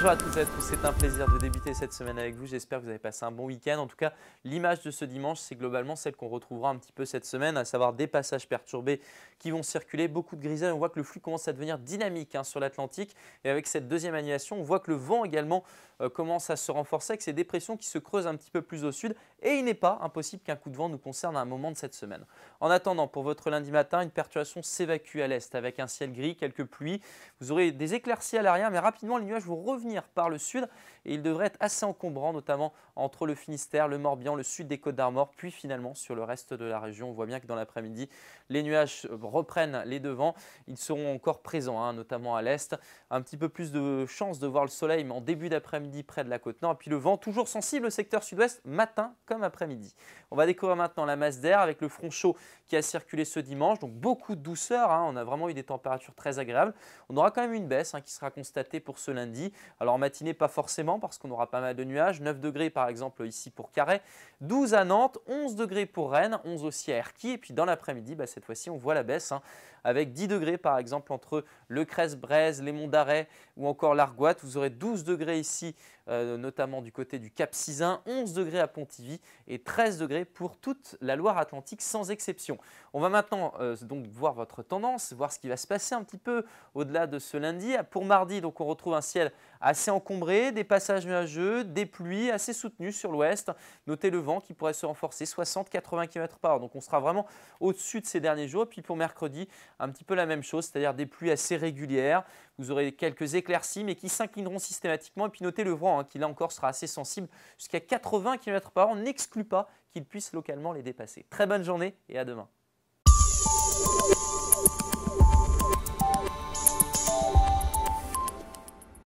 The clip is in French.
Bonjour à toutes et à tous, c'est un plaisir de débuter cette semaine avec vous. J'espère que vous avez passé un bon week-end. En tout cas, l'image de ce dimanche, c'est globalement celle qu'on retrouvera un petit peu cette semaine, à savoir des passages perturbés qui vont circuler, beaucoup de grisailles. On voit que le flux commence à devenir dynamique hein, sur l'Atlantique. Et avec cette deuxième annulation, on voit que le vent également euh, commence à se renforcer avec ces dépressions qui se creusent un petit peu plus au sud. Et il n'est pas impossible qu'un coup de vent nous concerne à un moment de cette semaine. En attendant, pour votre lundi matin, une perturbation s'évacue à l'est avec un ciel gris, quelques pluies. Vous aurez des éclaircies à l'arrière, mais rapidement les nuages vont revenir par le sud et ils devraient être assez encombrants, notamment entre le Finistère, le Morbihan, le sud des Côtes d'Armor, puis finalement sur le reste de la région. On voit bien que dans l'après-midi, les nuages reprennent les devants. Ils seront encore présents, hein, notamment à l'est. Un petit peu plus de chance de voir le soleil, mais en début d'après-midi près de la côte nord. Et puis le vent toujours sensible au secteur sud-ouest, matin comme après-midi. On va découvrir maintenant la masse d'air avec le front chaud qui a circulé ce dimanche. Donc beaucoup de douceur. Hein. On a vraiment eu des températures très agréables. On aura quand même une baisse hein, qui sera constatée pour ce lundi. Alors en matinée, pas forcément parce qu'on aura pas mal de nuages. 9 degrés par exemple ici pour Carré, 12 à Nantes, 11 degrés pour Rennes, 11 aussi à Erquy. Et puis dans l'après-midi, bah, cette fois-ci, on voit la baisse hein, avec 10 degrés par exemple entre le Cresse-Braise, les Monts d'Arrêt ou encore l'Argoate. Vous aurez 12 degrés ici, euh, notamment du côté du Cap Sizun, 11 degrés à Pontivy et 13 degrés pour toute la Loire-Atlantique sans exception. On va maintenant euh, donc voir votre tendance, voir ce qui va se passer un petit peu au-delà de ce lundi. Pour mardi, donc on retrouve un ciel assez encombré, des passages nuageux, des pluies assez soutenues sur l'ouest. Notez le vent qui pourrait se renforcer 60-80 km par heure. Donc on sera vraiment au-dessus de ces derniers jours. Puis pour mercredi, un petit peu la même chose, c'est-à-dire des pluies assez régulières. Vous aurez quelques éclaircies, mais qui s'inclineront systématiquement. Et puis notez le vent, hein, qui là encore sera assez sensible, jusqu'à 80 km par heure. On n'exclut pas qu'il puisse localement les dépasser. Très bonne journée et à demain.